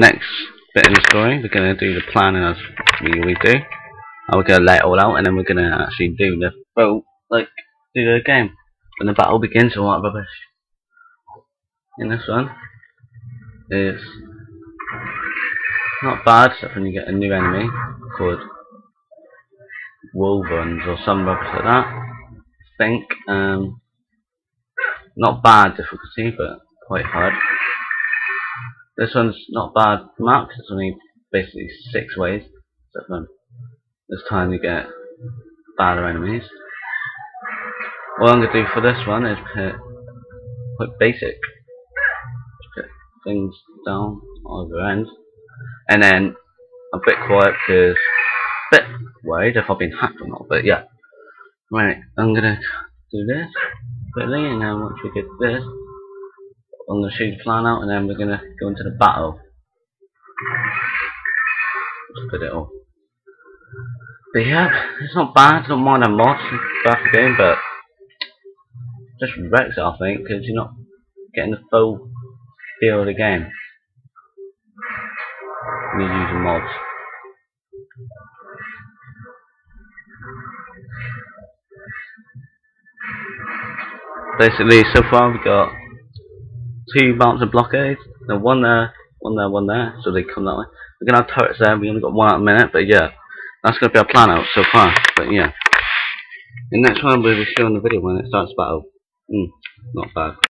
next bit in the story, we're going to do the planning as we always do. And we're going to lay it all out, and then we're going to actually do the full, like, do the game. When the battle begins, or what rubbish. In this one, is not bad, except when you get a new enemy called Wolverines or some rubbish like that. I think, um, not bad difficulty, but quite hard. This one's not bad map, it's only basically six ways, except when this time you get badder enemies. What I'm going to do for this one is put, put basic, put things down on the end, and then a bit quiet because a bit worried if I've been hacked or not, but yeah. Right, I'm going to do this quickly, and then once we get this, I'm going to shoot plan out and then we're going to go into the battle. Just put it all. But yeah, it's not bad, it's not more than mods, back again, but just wrecks it I think, because you're not getting the full feel of the game. When you're using mods. Basically, so far we've got two mountain blockades. No, one there, one there, one there. So they come that way. We're gonna have turrets there. We only got one at a minute, but yeah, that's gonna be our plan out so far. But yeah, the next one we'll be showing the video when it starts battle. Mm, not bad.